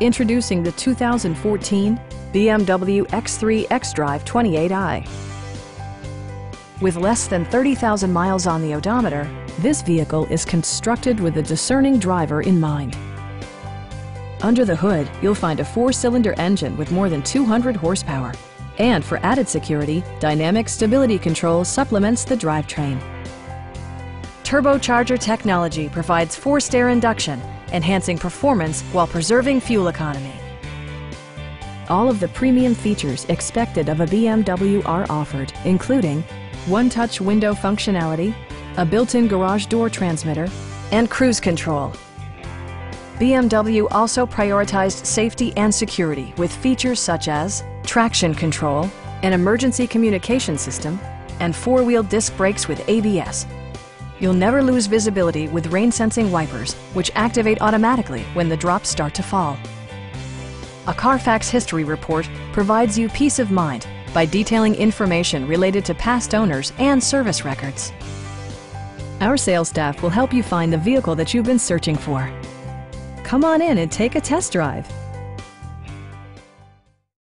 Introducing the 2014 BMW X3 xDrive 28i. With less than 30,000 miles on the odometer, this vehicle is constructed with a discerning driver in mind. Under the hood, you'll find a four-cylinder engine with more than 200 horsepower. And for added security, Dynamic Stability Control supplements the drivetrain. Turbocharger technology provides forced air induction, enhancing performance while preserving fuel economy. All of the premium features expected of a BMW are offered, including one-touch window functionality, a built-in garage door transmitter, and cruise control. BMW also prioritized safety and security with features such as traction control, an emergency communication system, and four-wheel disc brakes with ABS, You'll never lose visibility with rain-sensing wipers, which activate automatically when the drops start to fall. A Carfax history report provides you peace of mind by detailing information related to past owners and service records. Our sales staff will help you find the vehicle that you've been searching for. Come on in and take a test drive.